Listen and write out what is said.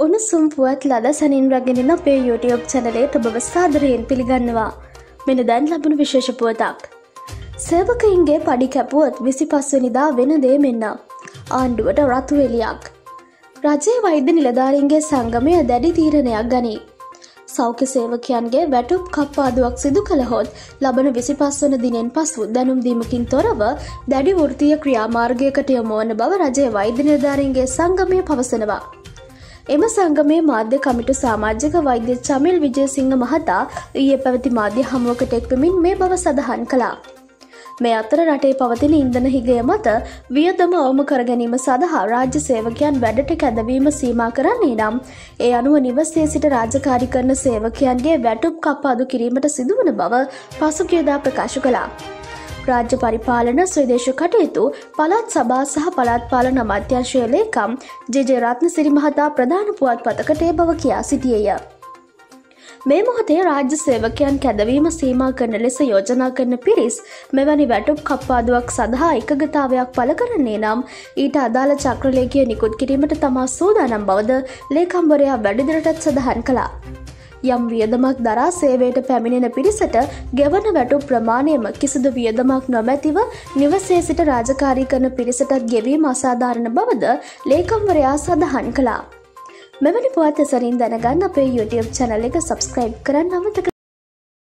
උණුසුම් පුවත් ලද සනින් රගෙනින් අපේ YouTube චනලේට ඔබව සාදරයෙන් පිළිගන්නවා. මෙන දැන් ලබුණු විශේෂ පුවතක්. සේවකයින්ගේ පඩි කැපුවත් විසි පස්වනිදා වෙන දේ මෙන්න. ආණ්ඩුවට රතුවෙලියක්. රජයේ වෛද්‍ය නිලධාරීන්ගේ සංගමය දැඩි තීරණයක් ගනී. සෞඛ්‍ය සේවකයන්ගේ වැටුප් කප්පාදුවක් සිදු කළහොත් ලබන විසි පස්වන දිනෙන් පසු දැනුම් දීමකින් තොරව දැඩි වෘතිය ක්‍රියාමාර්ගයකට යොමුවන බව රජයේ වෛද්‍ය නිලධාරීන්ගේ සංගමය පවසනවා. එම සංගමේ මාධ්‍ය කමිටු සාමාජික වෛද්‍ය චමිල් විජයසිංහ මහතා ඊයේ පැවති මාධ්‍ය හමුවකට එක්වමින් මේ බව සඳහන් කළා. මේ අතර රටේ පවතින ඉන්දන හිගය මත වියදම අවම කරගැනීම සඳහා රාජ්‍ය සේවකයන් වැඩට කැදවීම සීමා කරන්නේ නම් ඒ අනුව නිවසේ සිට රාජකාරි කරන සේවකයන්ගේ වැටුප් කප්පාදු කිරීමට සිදුවන බව පසුගියදා ප්‍රකාශ කළා. රාජ්‍ය පරිපාලන ස්වදේශ කටයුතු පළත් සභා සහ පළත් පාලන අමාත්‍යංශය ලේකම් ජෙජේ රත්නසිරි මහතා ප්‍රධාන පුවත් පතකට ඒ බව කියා සිටියය. මේ මොහොතේ රාජ්‍ය සේවකයන් කැදවීම සීමා කරන ලෙස යෝජනා කරන පිරිස් මෙවැනි වැටුප් කප්පාදුවක් සඳහා එකගතාවයක් පල කරන්නේ නම් ඊට අදාළ චක්‍රලේකය නිකුත් කිරීමට තමා සූදානම් බවද ලේකම්වරයා වැඩිදිරටත් සඳහන් කළා. යම් වියදමක් දරා සේවයට පැමිණෙන පිරිසට ගෙවන වැටු ප්‍රමාණයම කිසිදු වියදමක් නොමැතිව නිවසේ සිට රාජකාරී කරන පිරිසටත් ගෙවීම අසාධාරණ බවද ලේකම්වරයා සඳහන් කළා. මෙවැනි පුවත් එසරින් දැනගන්න අපේ YouTube චැනල එක සබස්ක්‍රයිබ් කරන්න අමතක